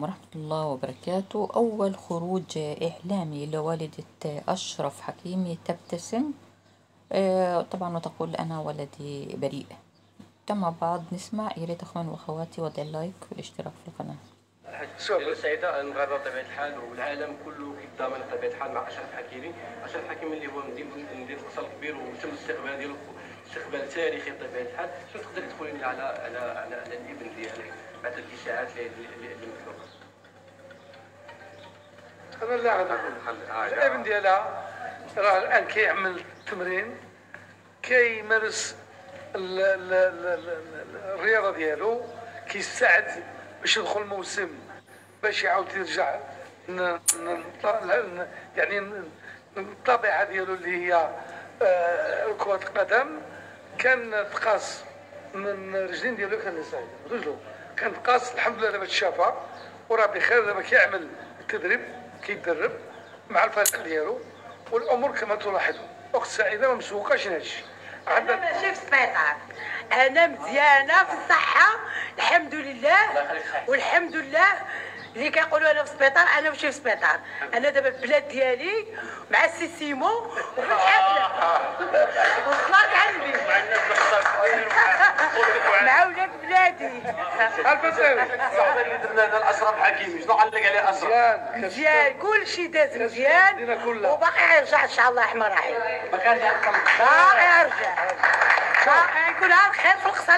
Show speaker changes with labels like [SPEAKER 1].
[SPEAKER 1] ورحمة الله وبركاته. أول خروج إعلامي لوالدة أشرف حكيمي تبتسم. آه، طبعا وتقول أنا ولدي بريء. تم بعض نسمع. يا ريت أخوان وأخواتي وضع اللايك والاشتراك في القناة.
[SPEAKER 2] شوف سعيدة المغاربة بطبيعة الحال والعالم كله كيتضامن بطبيعة الحال مع أشرف حكيمي، أشرف حكيمي اللي هو مدير مدير الاقتصاد كبير وتم الاستقبال ديالو استقبال تاريخي بطبيعة الحال، شنو تقدر على على على, على الابن ديالك بعد الإشاعات اللي اللي مثلوها؟
[SPEAKER 3] أنا لا غادي نقول الابن ديالها راه الآن كيعمل التمرين كيمارس ال- ال- ال- ال- الرياضة ديالو كيستعد باش يدخل الموسم باش يعاود يرجع يعني الطبيعة ديالو اللي هي آه، كره القدم كان تقاس من الرجلين ديالو كان سعيد رجلو كان تقاس الحمد لله دابا تشافى وراه بخير دابا كيعمل التدريب كيتدرب مع الفريق ديالو. والأمور كما تلاحظوا أخت سعيدة ما مسوقاش هذا الشيء أنا
[SPEAKER 4] ماشي في السبيطار أنا مزيانة في الصحة الحمد لله. والحمد لله. اللي كيقولوا أنا في السبيطار أنا ماشي في السبيطار. أنا دابا في البلاد ديالي مع السي سيمو وفي
[SPEAKER 3] الحفلة.
[SPEAKER 2] الصحبة اللي درنا لنا الأشرف حكيمي، شنو علق عليه أشرف؟
[SPEAKER 3] مزيان
[SPEAKER 4] مزيان كل شيء داز مزيان.
[SPEAKER 3] كلها.
[SPEAKER 4] وباقي يرجع إن شاء الله رحمه رحيم
[SPEAKER 2] ما كانش يحصل
[SPEAKER 4] باقي يرجع. باقي على الخير في
[SPEAKER 3] القصة